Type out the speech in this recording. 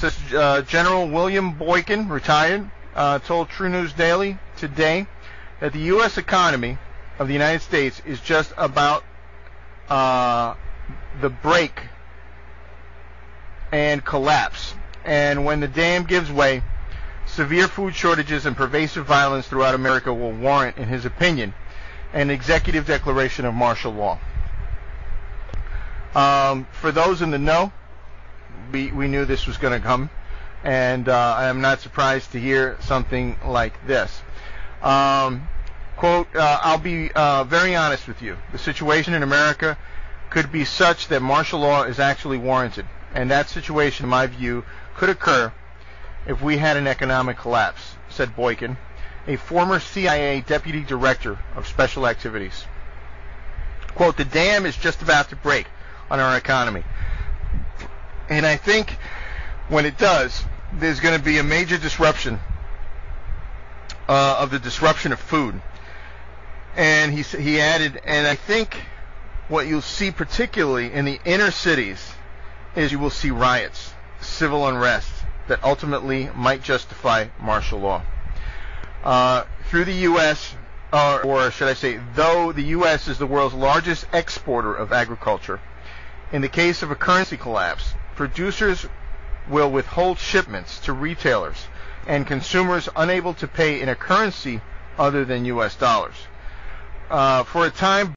says uh, General William Boykin, retired, uh, told True News Daily today that the U.S. economy of the United States is just about uh, the break and collapse. And when the dam gives way, severe food shortages and pervasive violence throughout America will warrant, in his opinion, an executive declaration of martial law. Um, for those in the know, we, we knew this was going to come, and uh, I am not surprised to hear something like this. Um, quote, uh, I'll be uh, very honest with you. The situation in America could be such that martial law is actually warranted, and that situation, in my view, could occur if we had an economic collapse, said Boykin, a former CIA deputy director of special activities. Quote, the dam is just about to break on our economy. And I think when it does, there's going to be a major disruption uh, of the disruption of food. And he he added, and I think what you'll see particularly in the inner cities is you will see riots, civil unrest that ultimately might justify martial law. Uh, through the U.S., or should I say, though the U.S. is the world's largest exporter of agriculture, in the case of a currency collapse, producers will withhold shipments to retailers and consumers unable to pay in a currency other than U.S. dollars. Uh, for a time,